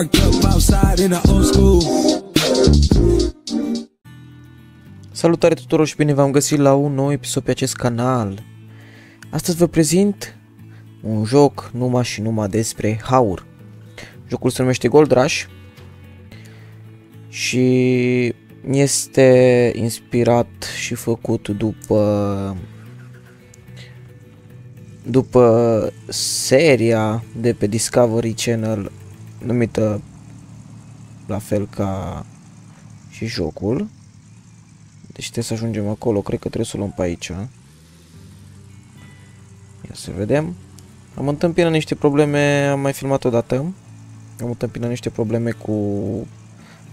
parked up outside in the old school. Salutare tuturor și bine v-am găsit la un nou episod pe acest canal. Astăzi vă prezint un joc numai și numai despre haur. Jocul se numește Gold Rush și este inspirat și făcut după după seria de pe Discovery Channel numită la fel ca și jocul. Deci trebuie să ajungem acolo, cred că trebuie să o luăm pe aici. Ia să vedem. Am întâmpinat niște probleme, am mai filmat odată. Am întâmpinat niște probleme cu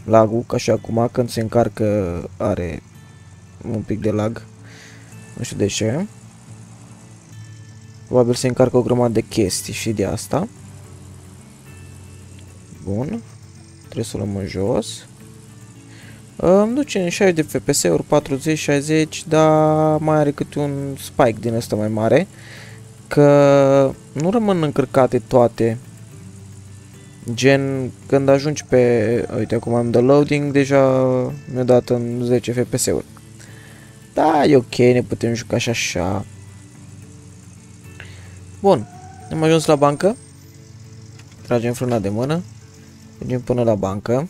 lagul, ca și acum când se încarcă are un pic de lag. Nu știu de ce. Probabil se încarcă o grămadă de chestii și de asta. Bun. Trebuie să o luăm în jos. Îmi duce în 60 de FPS-uri, 40-60, dar mai are câte un spike din ăsta mai mare. Că nu rămân încărcate toate. Gen, când ajungi pe... Uite, acum am de loading, deja mi-a dat în 10 FPS-uri. Da, e ok, ne putem juca și așa. Bun, am ajuns la bancă. Tragem frâna de mână. Mergem până la bancă.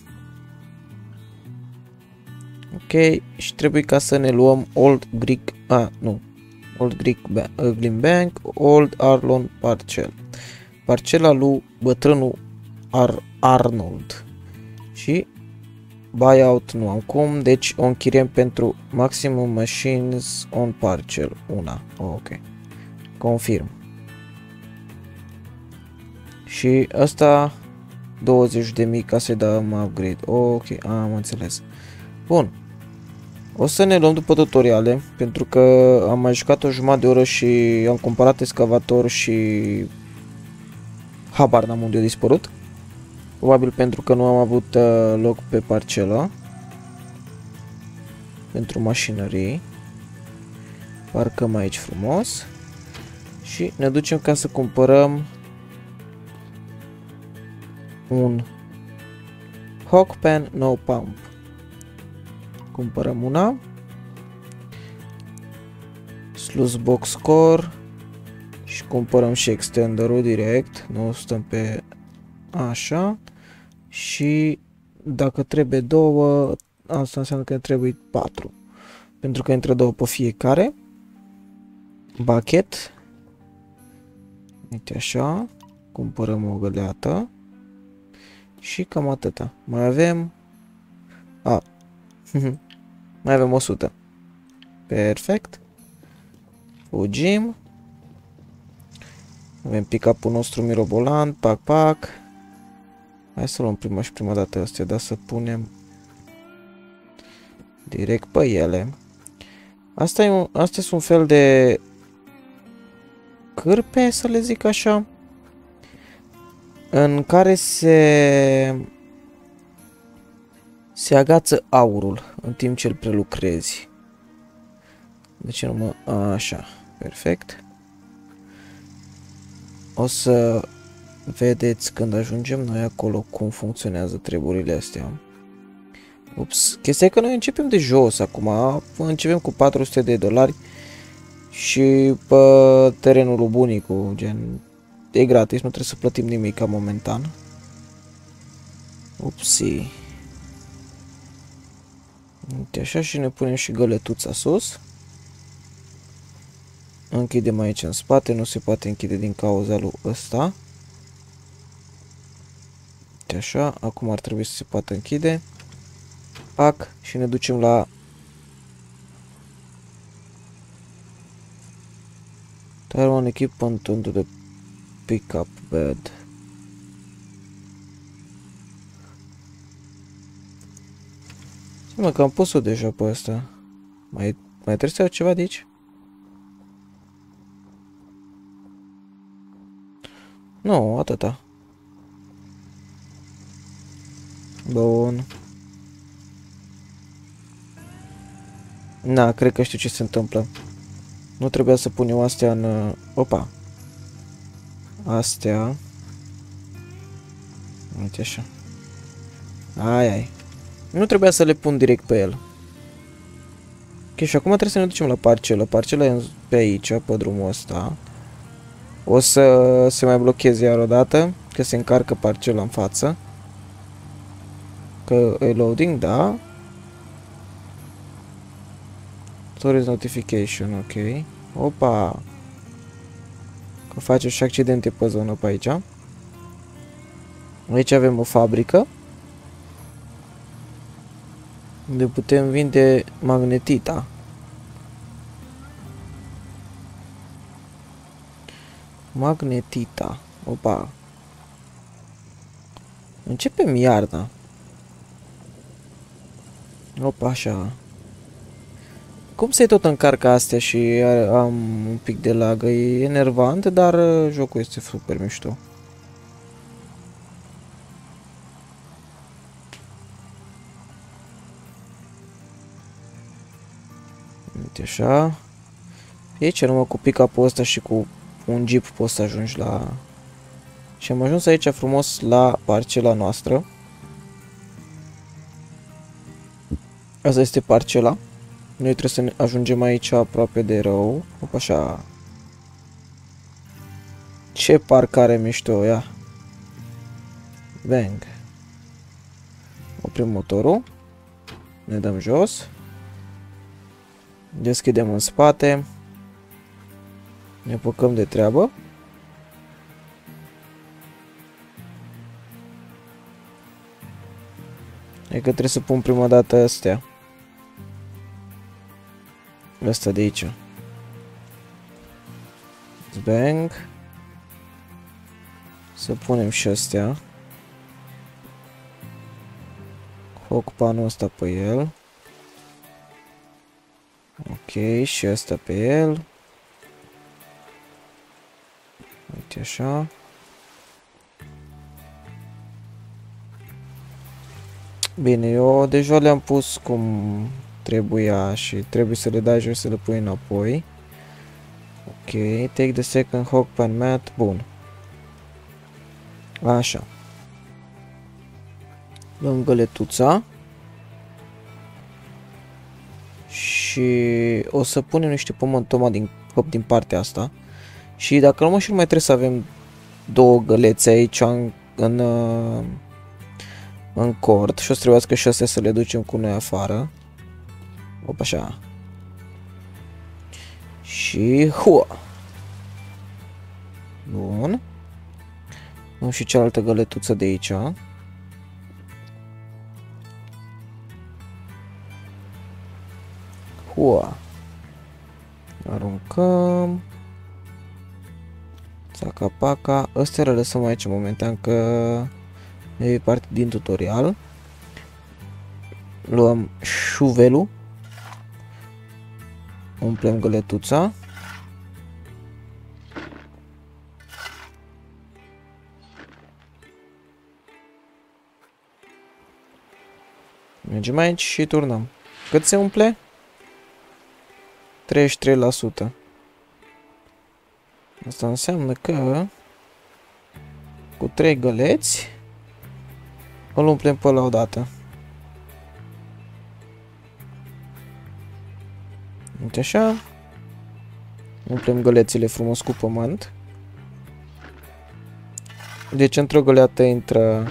Ok, și trebuie ca să ne luăm Old Greek, a, nu, Old Greek ba Glim Bank, Old Arlon Parcel. Parcela lui bătrânul Ar Arnold. Și buyout nu am cum, deci o închiriem pentru maximum machines on parcel, una. Oh, ok. Confirm. Și asta 20.000 ca să-i dăm upgrade. Ok, am înțeles. Bun. O să ne luăm după tutoriale, pentru că am mai jucat o jumătate de oră și am cumpărat excavator și habar n-am unde a dispărut. Probabil pentru că nu am avut uh, loc pe parcelă. Pentru mașinării. Parcăm aici frumos. Și ne ducem ca să cumpărăm un Hawkpan No Pump. Cumpărăm una. Sluice Box Core și cumpărăm și extenderul direct, nu stăm pe așa și dacă trebuie două, asta înseamnă că trebuie patru, pentru că între două pe fiecare. Bucket. Uite așa, cumpărăm o găleată. Și cam atâta. Mai avem... A. Mai avem 100. Perfect. Fugim. Avem pick-up-ul nostru mirobolant, pac, pac. Hai să luăm prima și prima dată astea, dar să punem direct pe ele. Asta e un, astea sunt un fel de cârpe, să le zic așa în care se se agață aurul în timp ce îl prelucrezi. Deci nu mă... Așa, perfect. O să vedeți când ajungem noi acolo cum funcționează treburile astea. Ups, chestia e că noi începem de jos acum, începem cu 400 de dolari și pe terenul lui bunicul, gen E gratis, nu trebuie să plătim nimic ca momentan. Upsi. Uite așa și ne punem și găletuța sus. Închidem aici în spate, nu se poate închide din cauza lui ăsta. Uite așa, acum ar trebui să se poată închide. Pac și ne ducem la Tire one equipment under the pick-up bed. Mă, că am pus-o deja pe asta. Mai, mai trebuie să iau ceva de aici? Nu, atâta. Bun. Na, cred că știu ce se întâmplă. Nu trebuia să pun eu astea în... Opa, astea. Uite așa. Ai, ai. Nu trebuia să le pun direct pe el. Ok, și acum trebuie să ne ducem la parcelă. Parcela e pe aici, pe drumul ăsta. O să se mai blocheze iar o dată, că se încarcă parcela în față. Că e loading, da. Storage notification, ok. Opa! Că face și accidente pe zonă pe aici. Aici avem o fabrică. Unde putem vinde magnetita. Magnetita. Opa. Începem iarna. Opa, așa. Cum se tot încarcă astea și am un pic de lagă? E enervant, dar uh, jocul este super mișto. Uite așa. E ce numai cu pick-up-ul ăsta și cu un jeep poți să ajungi la... Și am ajuns aici frumos la parcela noastră. Asta este parcela. Noi trebuie să ne ajungem aici aproape de rău. Opa, așa. Ce parcare mișto, ia. Bang. Oprim motorul. Ne dăm jos. Deschidem în spate. Ne apucăm de treabă. E că trebuie să pun prima dată astea. Asta de aici. Bang. Să punem și astea. Foc panul ăsta pe el. Ok, și asta pe el. Uite așa. Bine, eu deja le-am pus cum trebuia și trebuie să le dai jos să le pui înapoi. Ok, take the second hog pan mat, bun. Așa. Luăm găletuța. Și o să punem niște pământ toma din, din partea asta. Și dacă nu mă și mai trebuie să avem două gălețe aici în, în, în cort și o să trebuiască și astea să le ducem cu noi afară. Opa, așa. Și hua. Bun. Am și cealaltă găletuță de aici. Hua. Aruncăm. Țaca-paca. Astea le lăsăm aici momentan că e parte din tutorial. Luăm șuvelul. Umplem găletuța. Mergem aici și turnăm. Cât se umple? 33%. Asta înseamnă că cu 3 găleți îl umplem pe la o dată. Uite așa. Umplem gălețile frumos cu pământ. Deci într-o găleată intră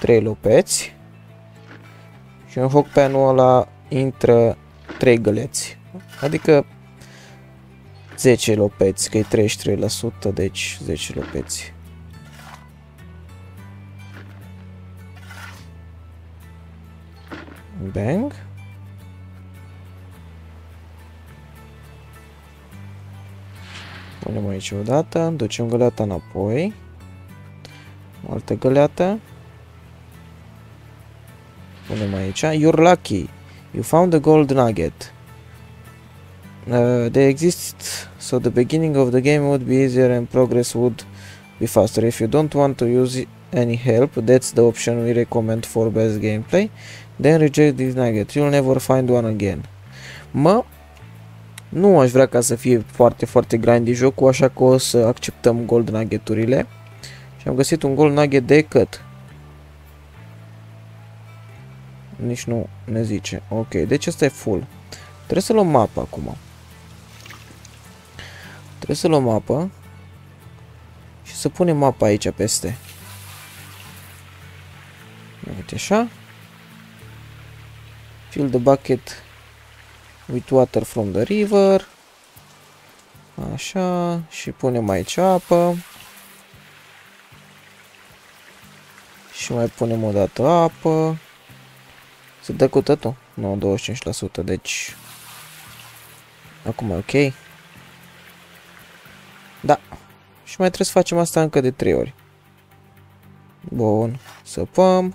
3 lopeți. Și în foc pe anul ăla intră 3 găleți. Adică 10 lopeți, că e 33%, deci 10 lopeți. Bang. Punem aici o dată, ducem găleata înapoi. O altă găleată. Punem aici. You're lucky. You found a gold nugget. Uh, they exist, so the beginning of the game would be easier and progress would be faster. If you don't want to use any help, that's the option we recommend for best gameplay. Then reject this nugget. You'll never find one again. Mă, nu aș vrea ca să fie foarte, foarte grindy jocul, așa că o să acceptăm gold nugget-urile. Și am găsit un gold nugget de cât? Nici nu ne zice. Ok, deci ăsta e full. Trebuie să luăm mapă acum. Trebuie să luăm mapă. Și să punem mapa aici peste. Uite așa. Fill the bucket with water from the river. Așa. Și punem aici apă. Și mai punem o dată apă. Se dă cu totul? Nu, 25%, deci... Acum e ok. Da. Și mai trebuie să facem asta încă de 3 ori. Bun. Săpăm.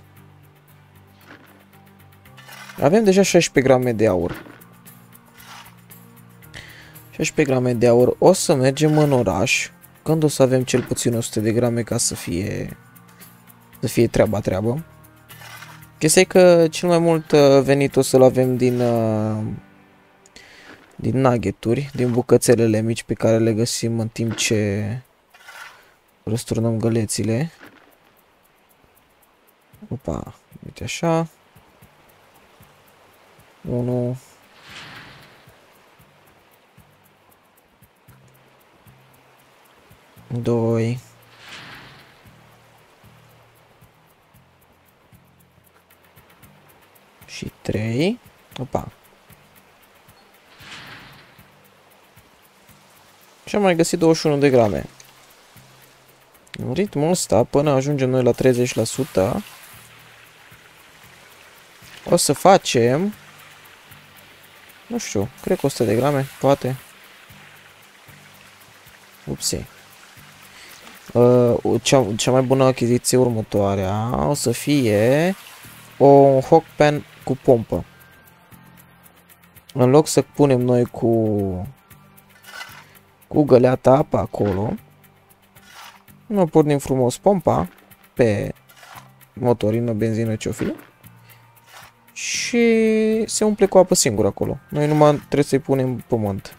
Avem deja 16 grame de aur. 16 grame de aur. O să mergem în oraș. Când o să avem cel puțin 100 de grame ca să fie să fie treaba treabă. Chestia e că cel mai mult uh, venit o să-l avem din uh, din nuggeturi, din bucățelele mici pe care le găsim în timp ce răsturnăm gălețile. Opa, uite așa. 1 2 și 3. Opa. Și am mai găsit 21 de grame. În ritmul ăsta, până ajungem noi la 30%, o să facem, nu știu, cred că 100 de grame, poate. Upsi. Uh, cea, cea mai bună achiziție următoarea o să fie o hawk pen cu pompă. În loc să punem noi cu cu găleata apă acolo, nu pornim frumos pompa pe motorină, benzină, ce-o fi și se umple cu apă singură acolo. Noi numai trebuie să-i punem pământ.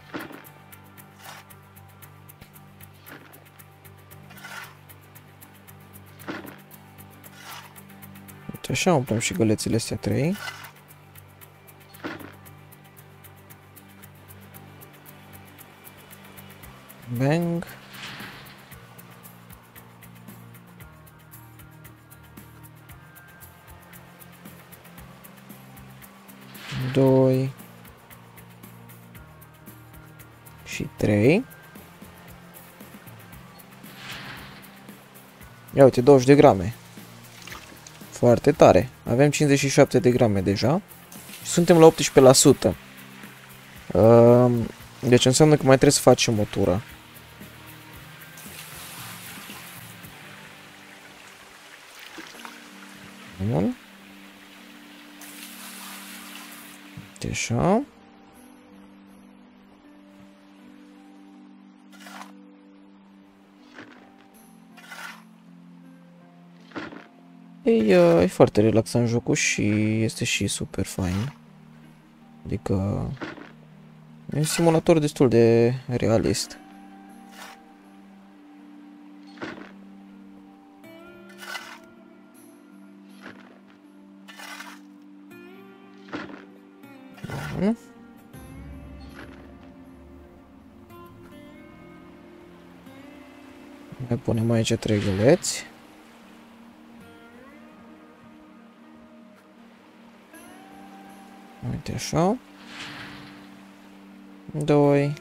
Uite așa, umplem și gălețile astea 3. Bang. Doi. Și trei. Ia uite, 20 de grame. Foarte tare. Avem 57 de grame deja. Suntem la 18%. Deci înseamnă că mai trebuie să facem o tură. Bun. Uite așa. E, e foarte relaxant jocul și este și super fain. Adică e un simulator destul de realist. Bun. Mai punem aici trei găleți. Uite așa. 2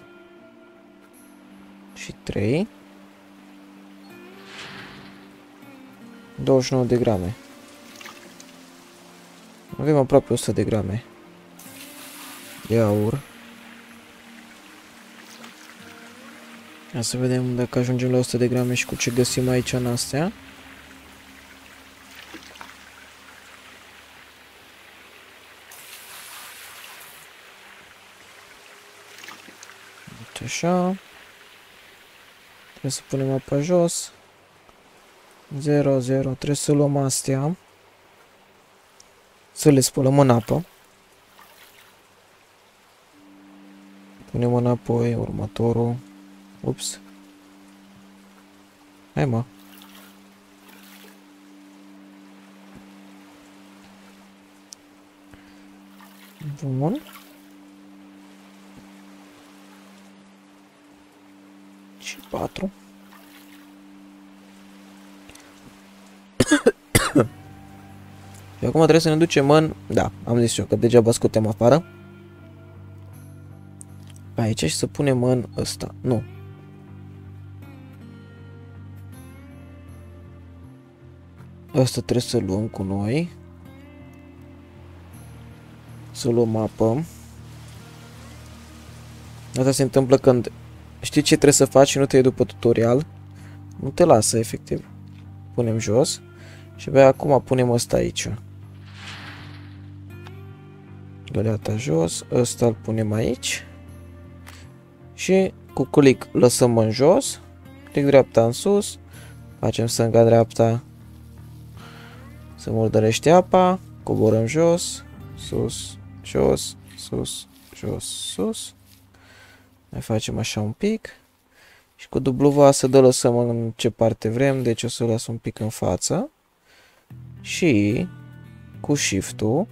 și 3. 29 de grame. Avem aproape 100 de grame de aur. Ia să vedem dacă ajungem la 100 de grame și cu ce găsim aici în astea. Așa. Trebuie să punem apa jos. 0, 0. Trebuie să luăm astea. Să le spălăm în apă. Punem înapoi următorul. Ups. Hai mă. Bun. Și 4. Și acum trebuie să ne ducem în... Da, am zis eu că degeaba scotem afară. Aici și să punem în ăsta. Nu. Asta trebuie să luăm cu noi. Să luăm apă. Asta se întâmplă când știi ce trebuie să faci și nu te iei după tutorial. Nu te lasă, efectiv. Punem jos. Și abia acum punem ăsta aici. Găleata jos. Ăsta îl punem aici. Și cu click lăsăm în jos. Click dreapta în sus. Facem stânga dreapta. să murdărește apa. Coborăm jos. Sus. Jos. Sus. Jos. Sus. Mai facem așa un pic. Și cu W să dă lăsăm în ce parte vrem. Deci o să o las un pic în față. Și cu Shift-ul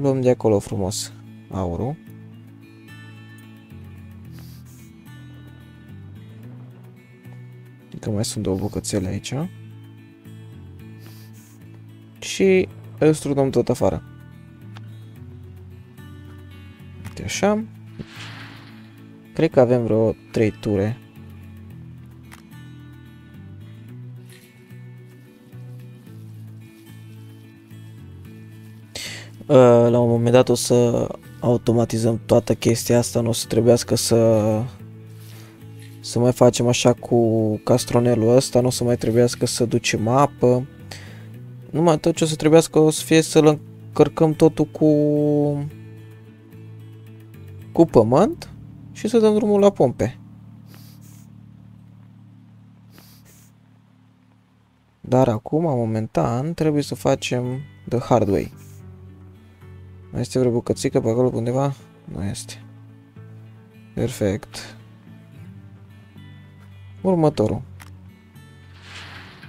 luăm de acolo frumos aurul. Că mai sunt două bucățele aici. Și îl strudăm tot afară. Uite așa. Cred că avem vreo 3 ture. La un moment dat o să automatizăm toată chestia asta, nu o să trebuiască să să mai facem așa cu castronelul ăsta, nu o să mai trebuiască să ducem apă. Numai tot ce o să trebuiască o să fie să-l încărcăm totul cu cu pământ și să dăm drumul la pompe. Dar acum, momentan, trebuie să facem the hard way. Mai este vreo bucățică pe acolo undeva? Nu este. Perfect. Următorul.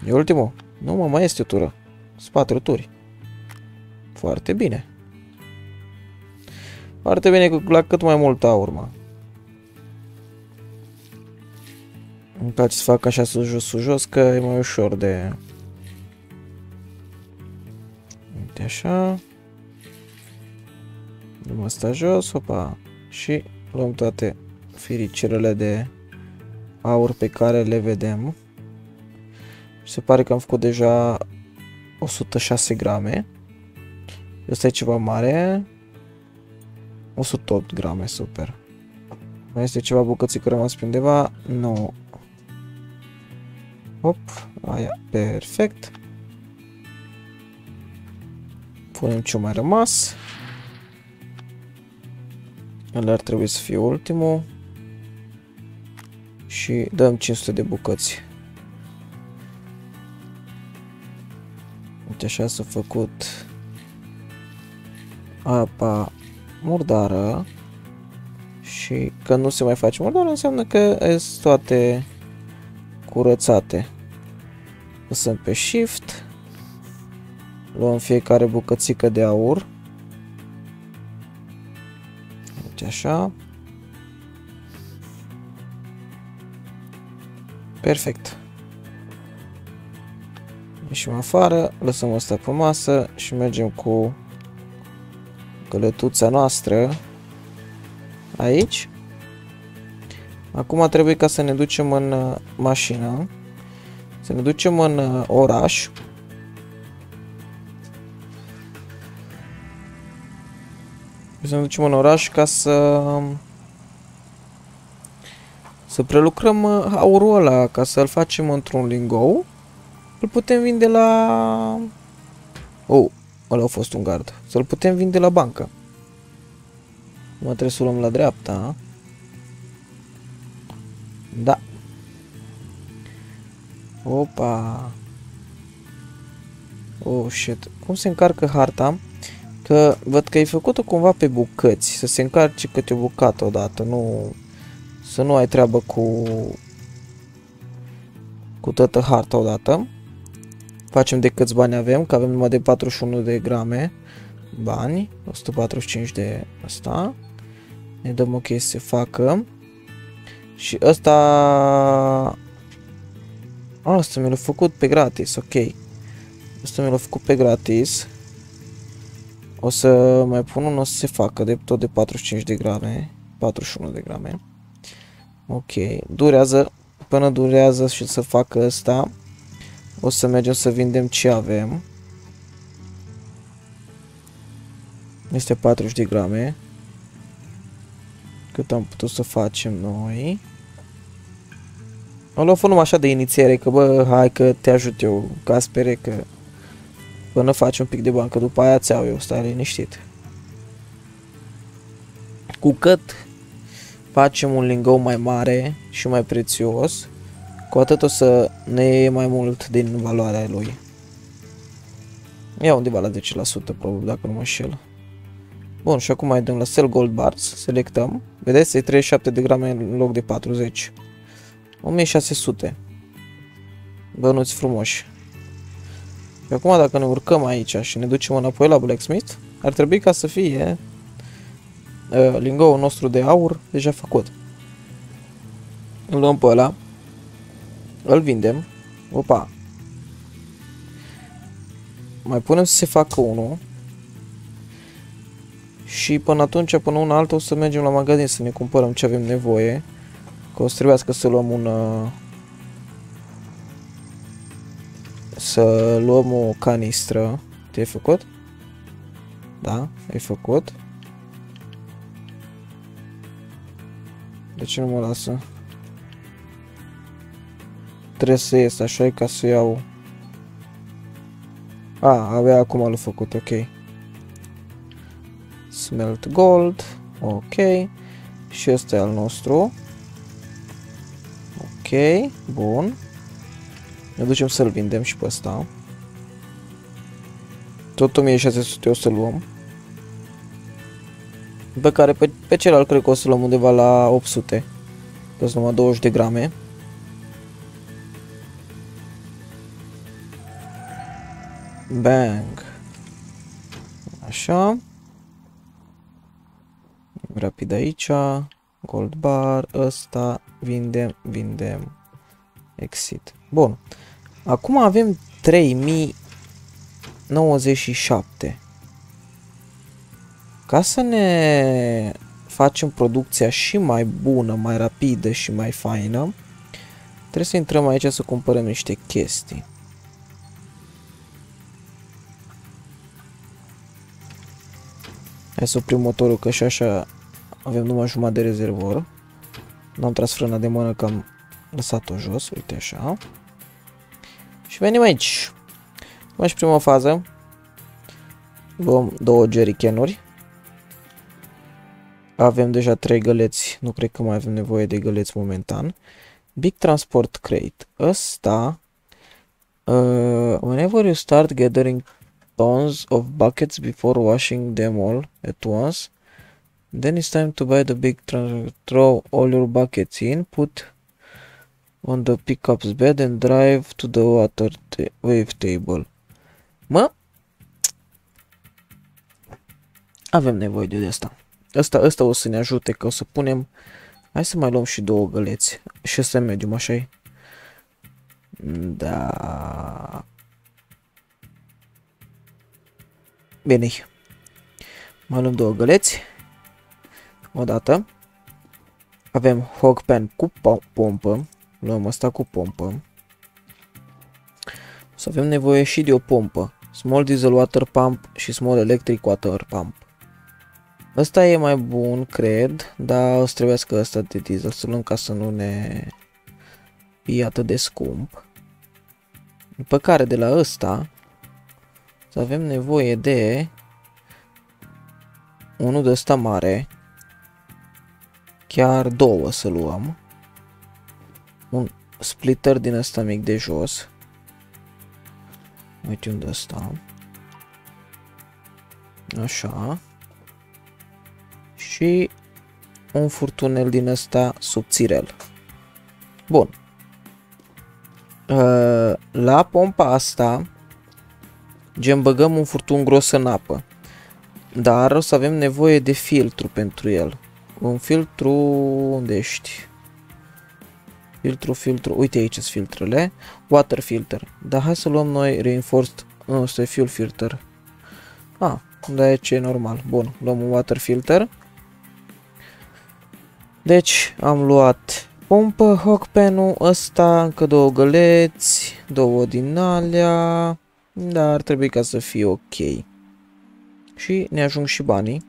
E ultimul? Nu, mă, mai este o tură. Sunt patru turi. Foarte bine. Foarte bine la cât mai mult aur, mă. Îmi place să fac așa sus jos, sus jos, că e mai ușor de... Uite așa. Dăm asta jos, opa. Și luăm toate firicerele de aur pe care le vedem. Se pare că am făcut deja 106 grame. Asta e ceva mare. 108 grame, super. Mai este ceva bucățică rămas pe undeva? Nu. Hop, aia, perfect. Punem ce mai rămas. Ăla ar trebui să fie ultimul. Și dăm 500 de bucăți. Uite așa s-a făcut apa murdară și că nu se mai face murdară înseamnă că sunt toate curățate. Lăsăm pe Shift, luăm fiecare bucățică de aur, uite așa, perfect. Ieșim afară, lăsăm asta pe masă și mergem cu călătuța noastră aici. Acum trebuie ca să ne ducem în uh, mașină, să ne ducem în uh, oraș. Să ne ducem în oraș ca să să prelucrăm uh, aurul ăla, ca să-l facem într-un lingou. Îl putem vinde la... Oh, ăla a fost un gard. Să-l putem vinde la bancă. Mă trebuie să luăm la dreapta. Da. Opa. Oh, shit. Cum se încarcă harta? Că văd că ai făcut-o cumva pe bucăți. Să se încarce câte o bucată odată. Nu... Să nu ai treabă cu... Cu toată harta odată. Facem de câți bani avem, că avem numai de 41 de grame. bani, 145 de asta. Ne dăm ok să se facă. Și ăsta... Asta mi l-a făcut pe gratis, ok. Asta mi l-a făcut pe gratis. O să mai pun unul să se facă de tot de 45 de grame. 41 de grame. Ok, durează, până durează și să facă asta, o să mergem să vindem ce avem. Este 40 de grame. Cât am putut să facem noi. Am luat numai așa de inițiere, că bă, hai că te ajut eu, Caspere, că până faci un pic de bancă, după aia ți-au eu, stai liniștit. Cu cât facem un lingou mai mare și mai prețios, cu atât o să ne iei mai mult din valoarea lui. Ia undeva la 10% probabil, dacă nu mă înșel. Bun, și acum mai dăm la Sell Gold Bars, selectăm. Vedeți, e 37 de grame în loc de 40. 1600. Bănuți frumoși. Și acum dacă ne urcăm aici și ne ducem înapoi la Blacksmith, ar trebui ca să fie uh, lingoul nostru de aur deja făcut. Îl luăm pe ăla, îl vindem, opa, mai punem să se facă unul și până atunci, până una altă, o să mergem la magazin să ne cumpărăm ce avem nevoie, că o să trebuiască să luăm un... Uh, să luăm o canistră. Te-ai făcut? Da, ai făcut. De ce nu mă lasă? Trebuie să ies așa ca să iau... A, avea acum l-a făcut, ok. Smelt gold, ok. Și ăsta e al nostru. Ok, bun. Ne ducem să-l vindem și pe ăsta. Tot 1600 o să luăm. Pe care pe, pe celălalt cred că o să luăm undeva la 800. Că numai 20 de grame. Bang. Așa. Rapid aici. Gold bar. Ăsta. Vindem. Vindem. Exit. Bun. Acum avem 3097. Ca să ne facem producția și mai bună, mai rapidă și mai faină, trebuie să intrăm aici să cumpărăm niște chestii. Hai să oprim motorul că și așa avem numai jumătate de rezervor. N-am tras frâna de mână că am lăsat-o jos, uite așa. Și venim aici. Mai și prima fază. Luăm două jerrycanuri. Avem deja trei găleți, nu cred că mai avem nevoie de găleți momentan. Big Transport Crate. Ăsta, uh, whenever you start gathering tons of buckets before washing them all at once, then it's time to buy the big transport. Throw all your buckets in, put on the pickup's bed and drive to the water wave table. Mă, avem nevoie de asta. Asta, asta o să ne ajute că o să punem... Hai să mai luăm și două găleți. Și să medium, așa -i? Da. Bine. Mai luăm două găleți. Odată. Avem Hogpen cu pompă. Luăm asta cu pompă. O să avem nevoie și de o pompă. Small Diesel Water Pump și Small Electric Water Pump. Ăsta e mai bun, cred, dar o să trebuiască ăsta de diesel să luăm ca să nu ne fie atât de scump. După care de la ăsta să avem nevoie de unul de ăsta mare, chiar două să luăm, un splitter din ăsta mic de jos, uite unde ăsta, așa, și un furtunel din ăsta subțirel. Bun. Uh, la pompa asta, gen băgăm un furtun gros în apă. Dar o să avem nevoie de filtru pentru el. Un filtru... Unde ești? Filtru, filtru... Uite aici sunt filtrele. Water filter. Dar hai să luăm noi reinforced... Nu, ăsta e fuel filter. Ah, da, e ce e normal. Bun, luăm un water filter. Deci, am luat pompă, hockpen-ul, ăsta, încă două găleți, două din alea, dar ar trebui ca să fie ok. Și ne ajung și banii.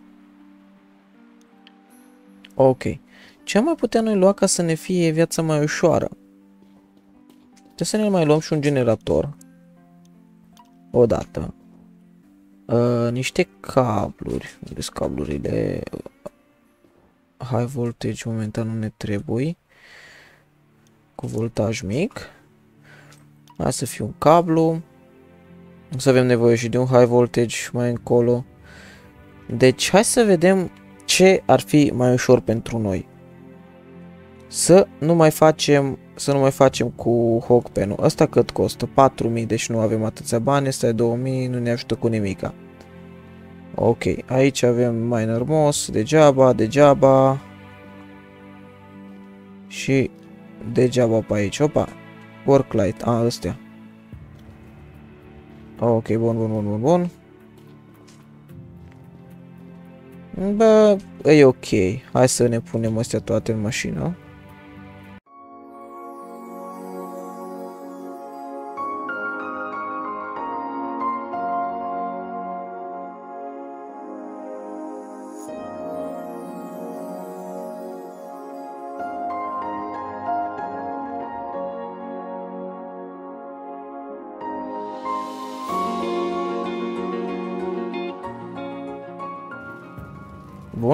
Ok. Ce am mai putea noi lua ca să ne fie viața mai ușoară? Trebuie să ne mai luăm și un generator. Odată. Uh, niște cabluri. Unde sunt cablurile? High voltage momentan nu ne trebuie. Cu voltaj mic. Hai să fie un cablu. O să avem nevoie și de un high voltage mai încolo. Deci hai să vedem ce ar fi mai ușor pentru noi. Să nu mai facem, să nu mai facem cu Hogpen-ul. Asta cât costă? 4000, deci nu avem atâția bani, asta e 2000, nu ne ajută cu nimica. Ok, aici avem Miner Moss, degeaba, degeaba. Și degeaba pe aici, opa. Worklight, a, ăstea. Ok, bun, bun, bun, bun, bun. Bă, e ok. Hai să ne punem astea toate în mașină.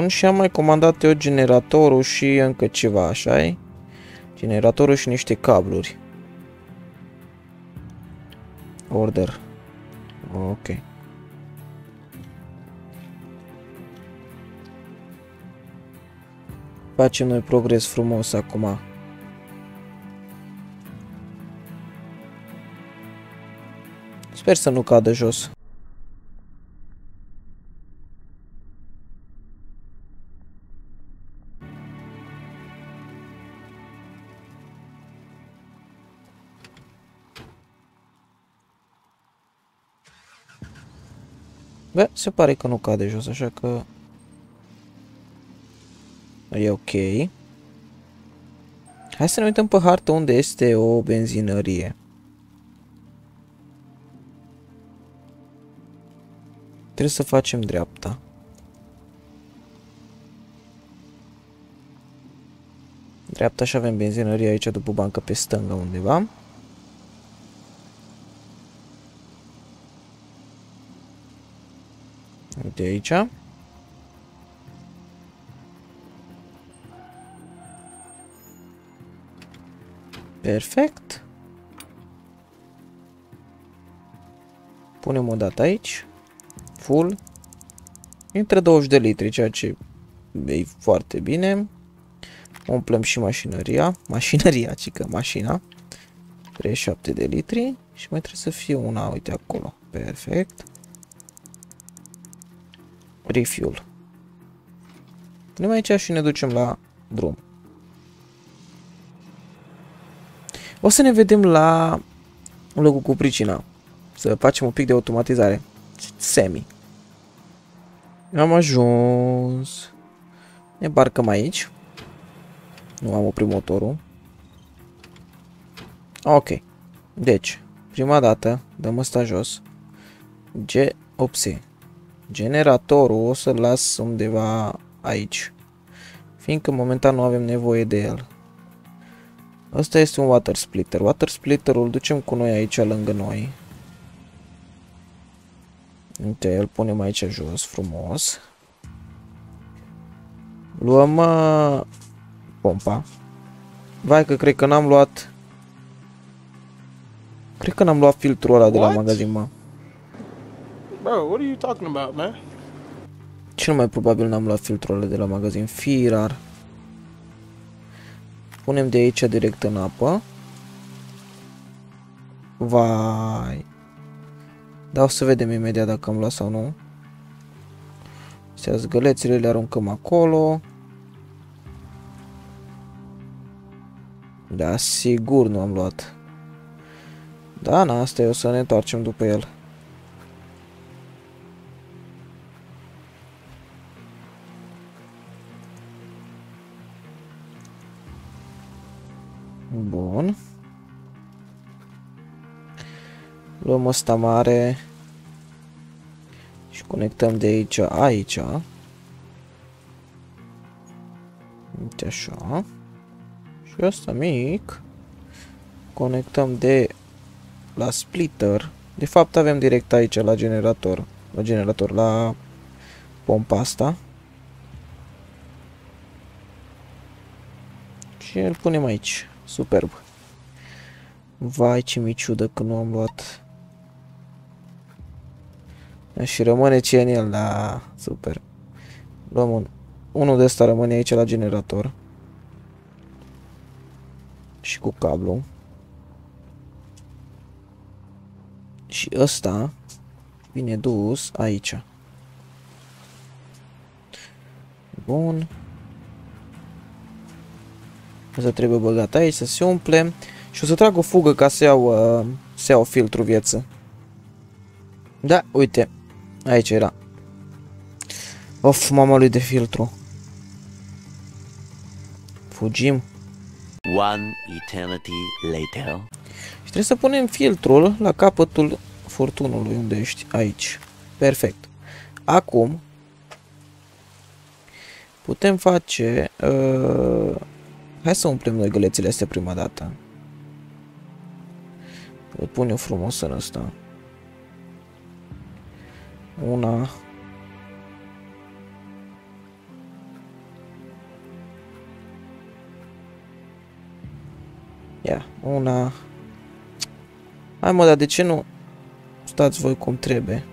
Bun, și am mai comandat eu generatorul și încă ceva, așa -i? Generatorul și niște cabluri. Order. Ok. Facem noi progres frumos acum. Sper să nu cadă jos. Bă, se pare că nu cade jos, așa că... E ok. Hai să ne uităm pe hartă unde este o benzinărie. Trebuie să facem dreapta. Dreapta și avem benzinărie aici după bancă pe stânga undeva. Uite aici. Perfect. Punem o dată aici. Full. Intră 20 de litri, ceea ce e foarte bine. Umplem și mașinăria. Mașinăria, cică mașina. 37 de litri. Și mai trebuie să fie una, uite acolo. Perfect. Refuel. Punem aici și ne ducem la drum. O să ne vedem la locul cu pricina. Să facem un pic de automatizare. Semi. Am ajuns. Ne barcăm aici. Nu am oprit motorul. Ok. Deci, prima dată, dăm ăsta jos. G, opse. Generatorul o să-l las undeva aici. Fiindcă momentan nu avem nevoie de el. Asta este un water splitter. Water splitterul îl ducem cu noi aici lângă noi. Uite, îl punem aici jos, frumos. Luăm uh, pompa. Vai că cred că n-am luat... Cred că n-am luat filtrul ăla de la magazin, mă. Bro, what are you talking about, man? Cel mai probabil n-am luat filtrul de la magazin. Firar. Punem de aici direct în apă. Vai. Dar o să vedem imediat dacă am luat sau nu. Astea zgălețele le aruncăm acolo. Da, sigur nu am luat. Da, na, asta e, o să ne întoarcem după el. Bun. Luăm ăsta mare și conectăm de aici aici. Uite așa. Și ăsta mic conectăm de la splitter. De fapt avem direct aici la generator, la generator, la pompa asta. Și îl punem aici. Superb. Vai ce mi ciudă că nu am luat. Și rămâne ce în el, da, super. Luăm un, unul de ăsta rămâne aici la generator. Și cu cablu. Și ăsta vine dus aici. Bun. Asta trebuie băgat aici să se umple. Și o să trag o fugă ca să iau, uh, să iau filtru vieță. Da, uite. Aici era. Of, mama lui de filtru. Fugim. One eternity later. Și trebuie să punem filtrul la capătul furtunului unde ești. Aici. Perfect. Acum putem face... Uh, hai să umplem noi gălețile astea prima dată. Îl pun eu frumos în ăsta. Una. Ia, una. Hai mă, dar de ce nu stați voi cum trebuie?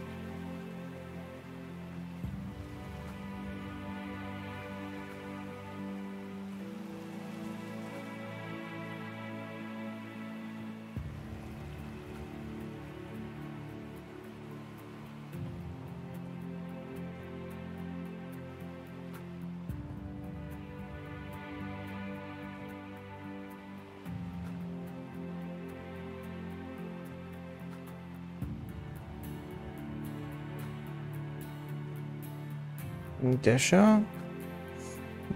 Uite așa.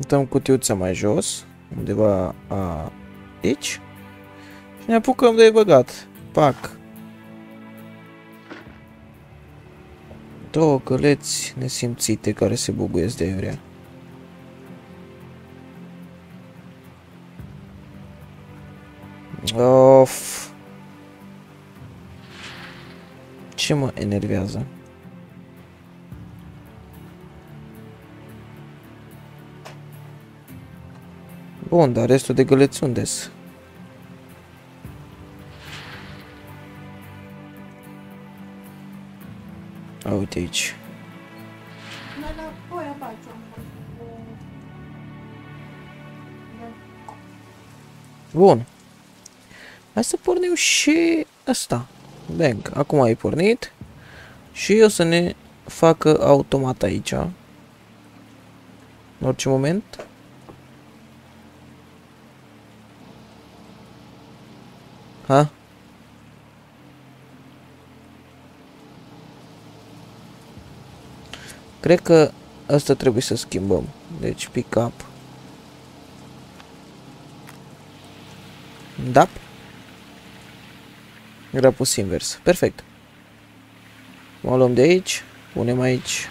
Dăm cutiuța mai jos, undeva a, aici. Și ne apucăm de băgat. Pac. Două căleți nesimțite care se buguiesc de vrea. Of. Ce mă enervează? Bun, dar restul de găleți unde -s? A, uite aici. Noi la voi facem. Bun. Hai să pornim și asta. Bang. Acum ai pornit. Și o să ne facă automat aici. În orice moment. Ha? Cred că asta trebuie să schimbăm. Deci pick up. Da. Era pus invers. Perfect. O luăm de aici, punem aici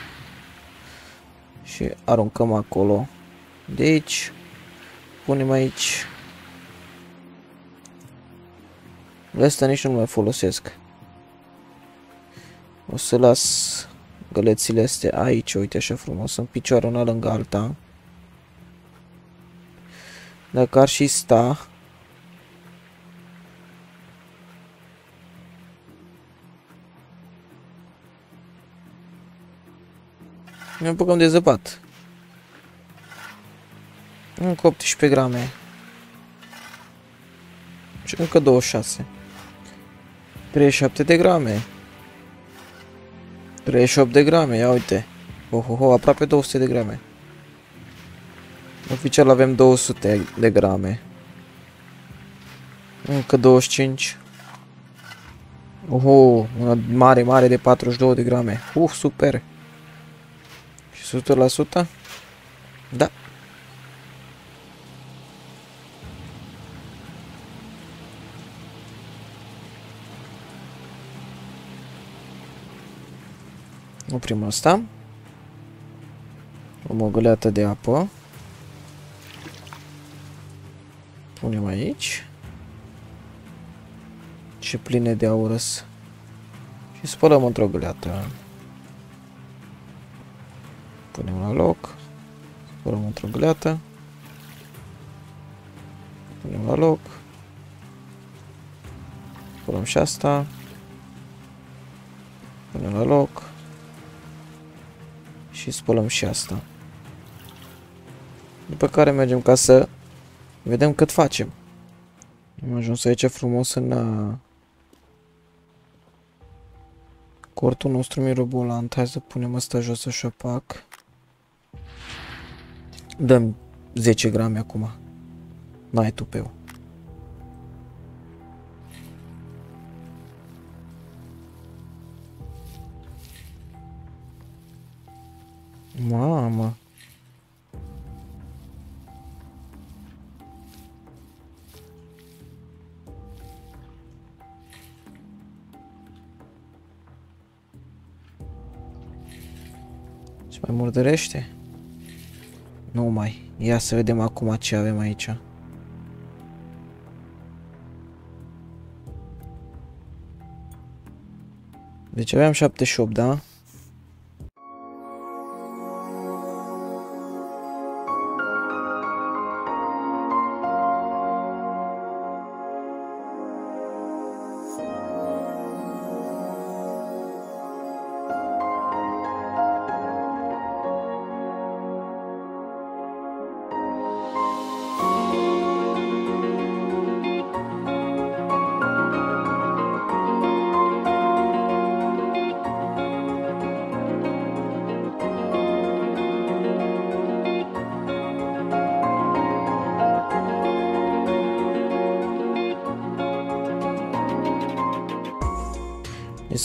și aruncăm acolo. De aici, punem aici Asta nici nu mai folosesc. O să las gălețile astea aici, uite așa frumos, în picioare una lângă alta. Dacă ar și sta, ne apucăm de zăpat. Încă 18 grame. Și încă 26. 37 de grame. 38 de grame, ia uite. Oh, oh, oh, aproape 200 de grame. Oficial avem 200 de grame. Încă 25. Oho, una mare, mare de 42 de grame. Uf, super. Și 100%? Da. Oprim asta. Luăm o găleată de apă. Punem aici. Și pline de aurăs. Și spălăm într-o găleată. Punem la loc. Spălăm într-o găleată. Punem la loc. Spălăm și asta. Punem la loc. Și spălăm și asta. După care mergem ca să vedem cât facem. Am ajuns aici frumos în uh, cortul nostru mirobolant. Hai să punem asta jos să șopac. Dăm 10 grame acum. N-ai tupeu. Mamă. Și mai murdărește? Nu mai. Ia să vedem acum ce avem aici. Deci aveam 78, da?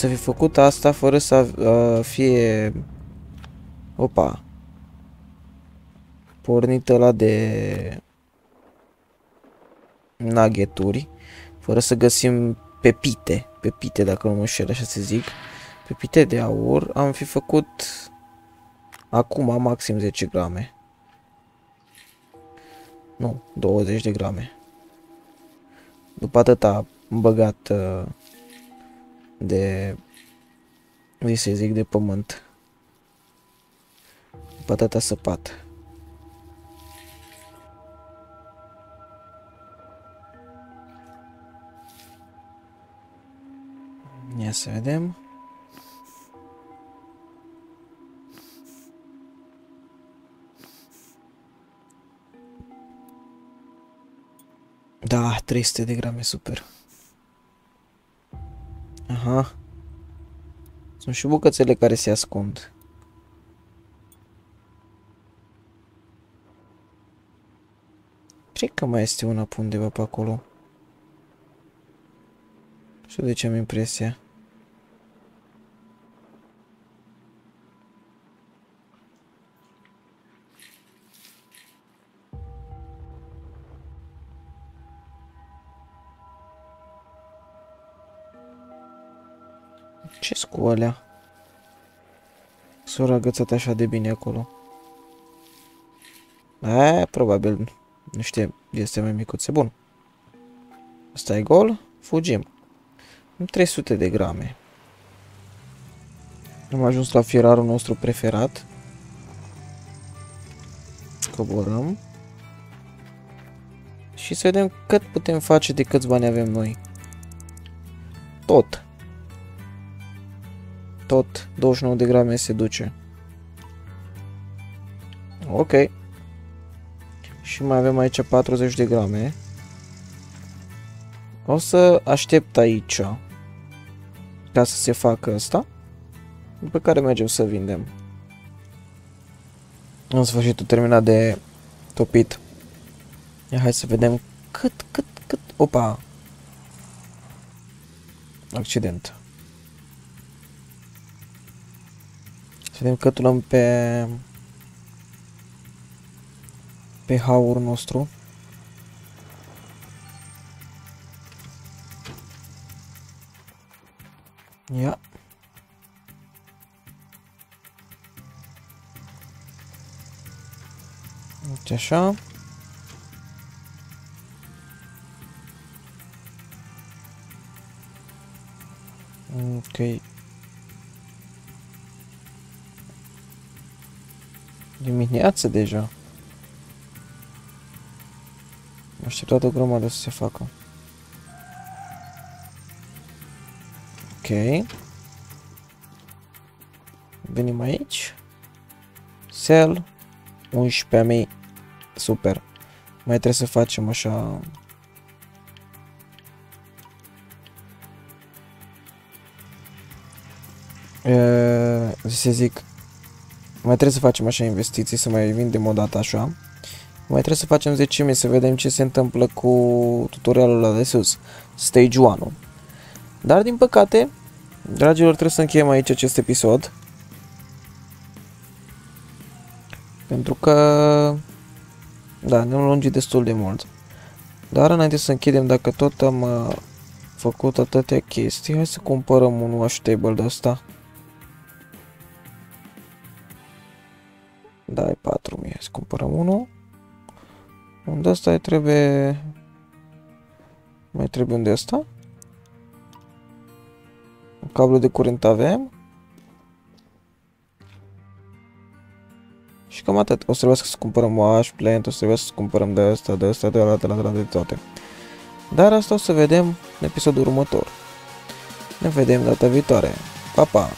Să fi făcut asta fără să uh, fie... Opa. Pornită la de... Nuggeturi. Fără să găsim pepite. Pepite, dacă nu mă înșel, așa să zic. Pepite de aur. Am fi făcut... Acum maxim 10 grame. Nu, 20 de grame. După atât am băgat... Uh, de, cum să zic, de pământ. Patata săpat. Ia să vedem. Da, 300 de grame, super. Aha. Sunt și bucățele care se ascund. Cred că mai este una pe undeva pe acolo. știu de ce am impresia. S-au agățat așa de bine acolo. Aia, probabil, nu știu, este mai micuțe. Bun. Asta e gol, fugim. 300 de grame. Am ajuns la fierarul nostru preferat. Coborăm. Și să vedem cât putem face de câți bani avem noi. Tot tot 29 de grame se duce. Ok. Și mai avem aici 40 de grame. O să aștept aici ca să se facă asta. După care mergem să vindem. În sfârșit, terminat de topit. Ia, hai să vedem cât, cât, cât... Opa! Accident. Vedem cât luăm pe... Pe haurul nostru. Ia. Uite așa. Ok. Dimineață deja. Am așteptat o grămadă să se facă. Ok. Venim aici. Sell. 11.000. Super. Mai trebuie să facem așa... E, să zic, mai trebuie să facem așa investiții, să mai vindem o dată așa. Mai trebuie să facem 10.000 să vedem ce se întâmplă cu tutorialul ăla de sus, Stage 1. Dar din păcate, dragilor, trebuie să încheiem aici acest episod. Pentru că, da, ne-am lungit destul de mult. Dar înainte să închidem, dacă tot am uh, făcut atâtea chestii, hai să cumpărăm un wash table de asta. Da, e 4000, să cumpărăm unul. Unde asta trebuie... Mai trebuie unde asta? Un cablu de curent avem. Și cam atât. O să trebuiască să cumpărăm wash, plant, o să trebuiască să cumpărăm de asta, de asta, de la, de la, de la, de toate. Dar asta o să vedem în episodul următor. Ne vedem data viitoare. Pa, pa!